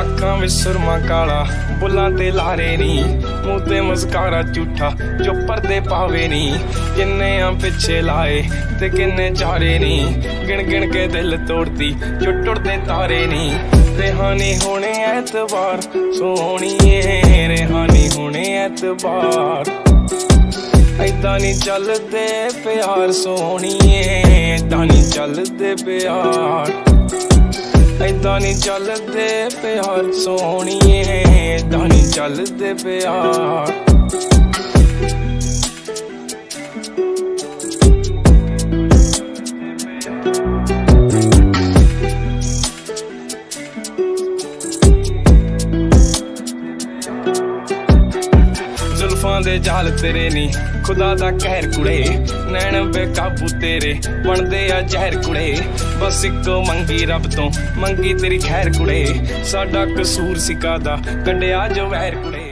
ਅੱਖਾਂ ਵਿੱਚ ਸੁਰਮਾ ਕਾਲਾ, ਬੁੱਲਾਂ ਤੇ ਲਾਰੇ ਨੀ, ਮੂੰਹ ਤੇ ਮਸਕਾਰਾ ਝੂਠਾ ਜੋ ਪਰਦੇ ਪਾਵੇ ਨੀ। ਕਿੰਨੇ ਆ ਪਿੱਛੇ ਲਾਏ ਤੇ ਕਿੰਨੇ ਚਾਰੇ ਨੀ। ਗਿਣ ਗਿਣ ਕੇ ਦਿਲ ਤੋੜਦੀ ਜੋ ਟੁੱਟਦੇ ਤਾਰੇ ਨੀ। ਰਹਿਾਨੀ ਹੋਣੇ ਐਤਵਾਰ, ਸੋਹਣੀਏ ਰਹਿਾਨੀ ਹੋਣੇ ਐਤਵਾਰ। ਐਦਾਂ ਨਹੀਂ ਚੱਲਦੇ ਪਿਆਰ ਸੋਹਣੀਏ ਐਦਾਂ ਨਹੀਂ ਚੱਲਦੇ ਪਿਆਰ। ਐਦਾਂ ਨਹੀਂ ਚੱਲਦੇ ਪਿਆਰ ਸੋਹਣੀਏ ਐਦਾਂ ਨਹੀਂ ਚੱਲਦੇ ਪਿਆਰ। ਜ਼ੁਲਫਾਂ ਦੇ ਜਾਲ ਤੇਰੇ ਨੀ। ਖੁਦਾ ਦਾ ਕਹਿਰ ਕੁੜੇ, ਨੈਣ ਬੇਕਾਬੂ ਤੇਰੇ। ਬਣਦੇ ਆ ਜ਼ਹਿਰ ਕੁੜੇ, ਬਸ ਇੱਕੋ ਮੰਗੀ ਰੱਬ ਤੋਂ। ਮੰਗੀ ਤੇਰੀ ਖੈਰ ਕੁੜੇ, ਸਾਡਾ ਕਸੂਰ ਸਿਕਾ ਦਾ ਕੰਡਿਆ ਜੋ ਵੈਰ ਕੁੜੇ।